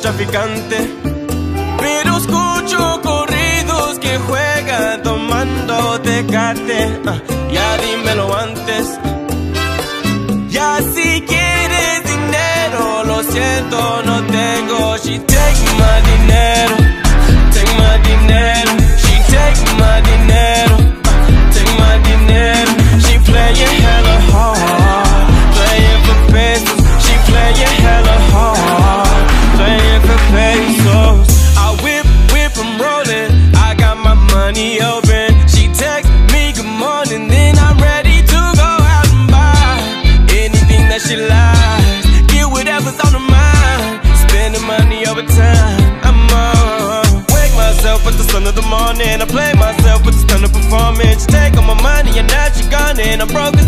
traficante. Pero escucho corridos que juega tomando tecate. Uh, ya dímelo antes. Ya si quieres dinero, lo siento, what time I'm on. Wake myself at the sun of the morning. I play myself with the stun performance. Take all my money and now she gone and I'm broke as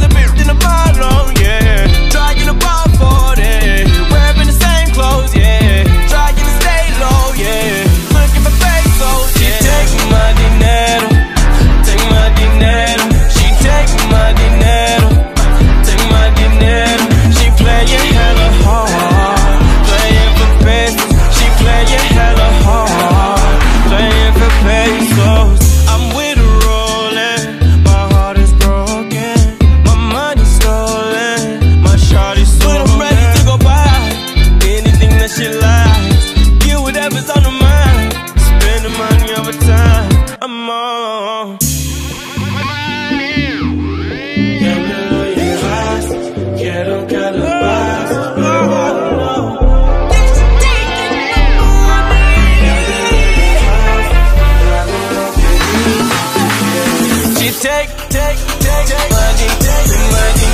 take, take, take, take money, take money.